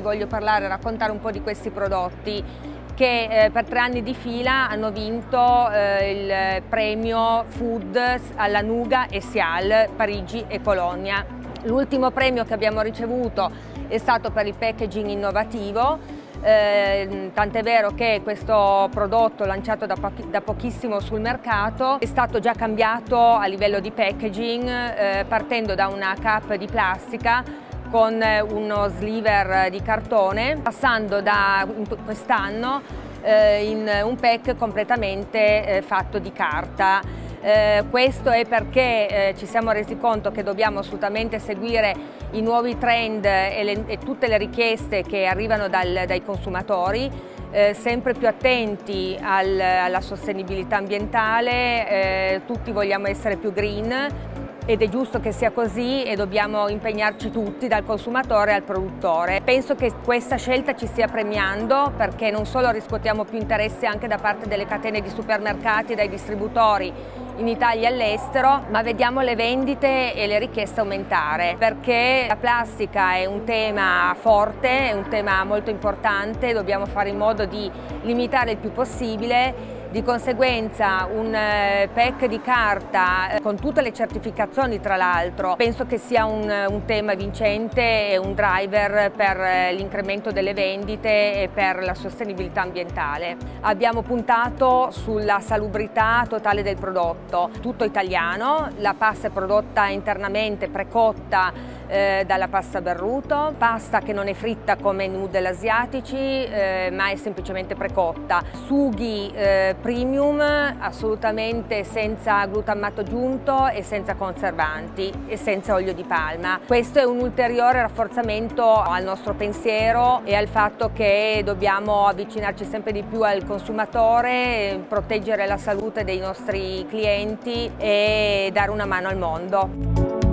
voglio parlare raccontare un po' di questi prodotti che eh, per tre anni di fila hanno vinto eh, il premio Food alla Nuga e Sial, Parigi e Colonia. L'ultimo premio che abbiamo ricevuto è stato per il packaging innovativo, eh, tant'è vero che questo prodotto lanciato da, po da, pochissimo sul mercato è stato già cambiato a livello di packaging eh, partendo da una cap di plastica con uno sliver di cartone, passando da quest'anno eh, in un pack completamente eh, fatto di carta. Eh, questo è perché eh, ci siamo resi conto che dobbiamo assolutamente seguire i nuovi trend e, le, e tutte le richieste che arrivano dal, dai consumatori, eh, sempre più attenti al, alla sostenibilità ambientale, eh, tutti vogliamo essere più green ed è giusto che sia così e dobbiamo impegnarci tutti dal consumatore al produttore. Penso che questa scelta ci stia premiando perché non solo riscuotiamo più interesse anche da parte delle catene di supermercati e dai distributori in Italia e all'estero, ma vediamo le vendite e le richieste aumentare perché la plastica è un tema forte, è un tema molto importante, dobbiamo fare in modo di limitare il più possibile di conseguenza un eh, pack di carta eh, con tutte le certificazioni tra l'altro penso che sia un, un, tema vincente e un driver per eh, l'incremento delle vendite e per la sostenibilità ambientale. Abbiamo puntato sulla salubrità totale del prodotto, tutto italiano, la pasta è prodotta internamente precotta eh, dalla pasta berruto, pasta che non è fritta come i noodle asiatici eh, ma è semplicemente precotta, sughi eh, premium assolutamente senza glutammato aggiunto e senza conservanti e senza olio di palma. Questo è un ulteriore rafforzamento al nostro pensiero e al fatto che dobbiamo avvicinarci sempre di più al consumatore, proteggere la salute dei nostri clienti e dare una mano al mondo.